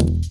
you